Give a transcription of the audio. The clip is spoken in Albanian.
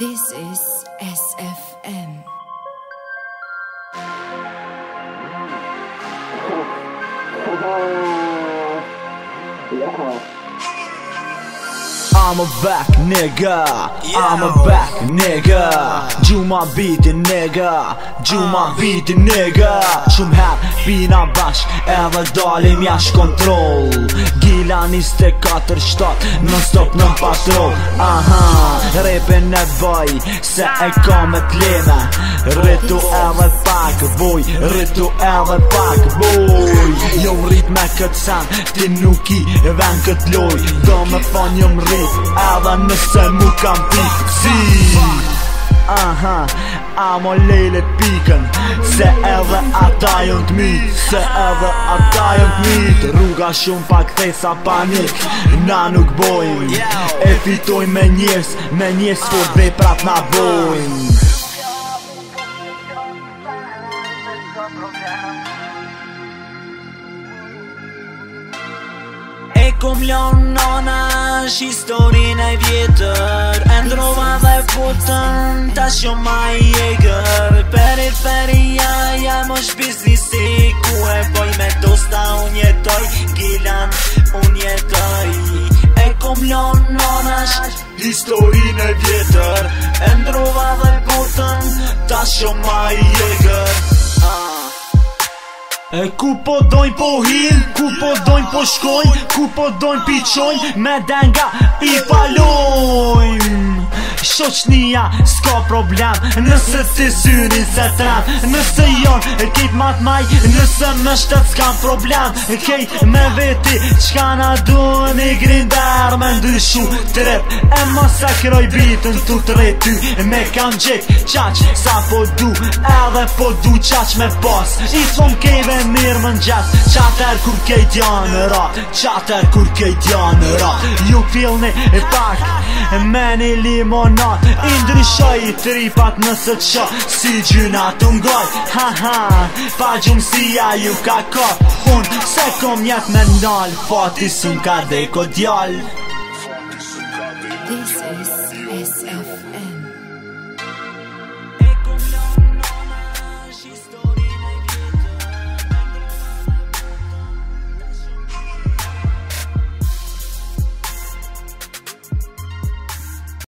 This is SFM. Oh, yeah. I'm a back nigga I'm a back nigga Gju ma biti nigga Gju ma ah. biti nigga Shumë her pina bash Edhe dalim jash kontrol Gila niste 4 shtat Non stop non patrol Aha Repin e boj Se e kom e t'lime Rritu edhe pak boj Rritu edhe pak boj Jom rrit me këtë sen Ti nuk i ven këtë loj Do me fa njëm rrit Edhe nëse mu kam ti Aha A mo lejlet piken Se edhe ata jën t'mit mit Se edhe ata jën t'mit mit Rruga shumë pak thej sa panik Na nuk bojn E fitoj me njës Me njës for dhe prat na bojn Kom lënë nëna është historin e vjetër Endrova dhe putën Ta shjo ma i e gër Periferia jam është biznisi Ku e boj me dosta unë jetoj Gilan unë jetoj E kom lon non është Historin e vjetër Endrova dhe putën Ta shjo ma i e gër ah. Ku po dojnë po hinë, ku po dojnë po shkojnë Ku po dojnë pichojnë, me denga i falojnë Shoqnia s'ka problem Nëse si syri se tram Nëse jon e kejt mat maj Nëse me shtet s'kam problem E kejt me veti Qka na du një grinder Me ndryshu të rep E më sakroj bitën të të rety Me kam gjek qaq Sa po du edhe po du qaq Me pas i thom kejve mirë më njës Qater kur kejt janë rat Qater kur kejt janë ra Ju pjellni e pak E meni limonat Indrishoj i tripat në së që Si gjinat të ngot Ha ha Pa gjumësia ju ka kot Unë se këm jet me nëll Po ti sën ka deko djall This is SFM E këm lëm në